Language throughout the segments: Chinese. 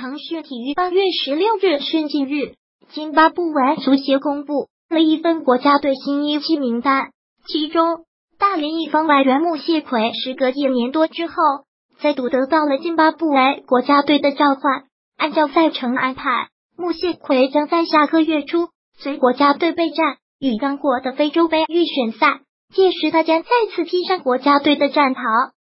腾讯体育八月十六日讯，近日，津巴布韦足协公布了一份国家队新一期名单，其中大连一方外援穆谢奎，时隔一年多之后，再度得到了津巴布韦国家队的召唤。按照赛程安排，穆谢奎将在下个月初随国家队备战与刚果的非洲杯预选赛，届时他将再次披上国家队的战袍。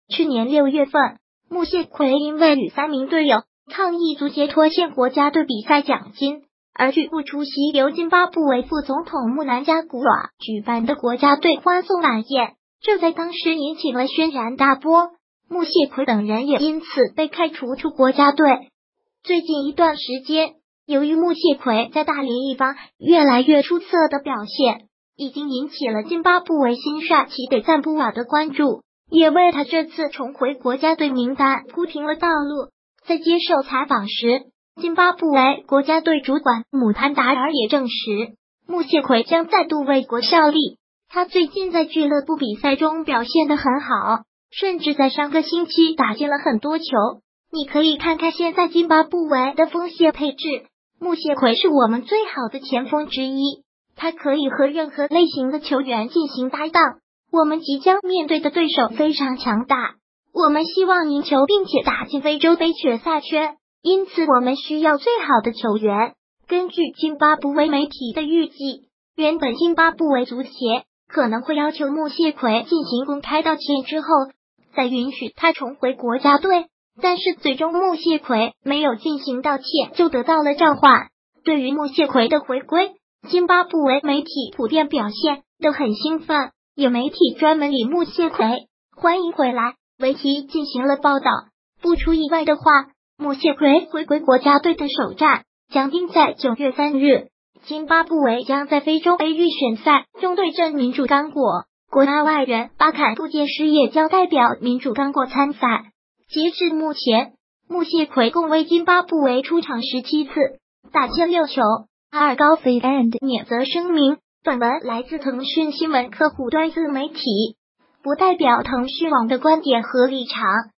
去年六月份，穆谢奎因为与三名队友抗议足协拖欠国家队比赛奖金，而拒不出席由津巴布韦副总统穆南加古瓦举办的国家队欢送晚宴，这在当时引起了轩然大波。穆谢奎等人也因此被开除出国家队。最近一段时间，由于穆谢奎在大连一方越来越出色的表现，已经引起了津巴布韦新帅齐得赞布瓦的关注。也为他这次重回国家队名单铺平了道路。在接受采访时，津巴布韦国家队主管姆坦达尔也证实，穆谢奎将再度为国效力。他最近在俱乐部比赛中表现的很好，甚至在上个星期打进了很多球。你可以看看现在津巴布韦的锋线配置，穆谢奎是我们最好的前锋之一，他可以和任何类型的球员进行搭档。我们即将面对的对手非常强大，我们希望赢球并且打进非洲杯决赛圈，因此我们需要最好的球员。根据津巴布韦媒体的预计，原本津巴布韦足协可能会要求穆谢奎进行公开道歉之后，再允许他重回国家队，但是最终穆谢奎没有进行道歉，就得到了召唤。对于穆谢奎的回归，津巴布韦媒体普遍表现都很兴奋。有媒体专门以穆谢奎欢迎回来为题进行了报道。不出意外的话，穆谢奎回归国家队的首战将定在九月三日。津巴布韦将在非洲杯预选赛中对阵民主刚果，国家外援巴坎布杰斯也将代表民主刚果参赛。截至目前，穆谢奎共为津巴布韦出场十七次，打进六球。阿尔高菲 and 免责声明。本文来自腾讯新闻客户端自媒体，不代表腾讯网的观点和立场。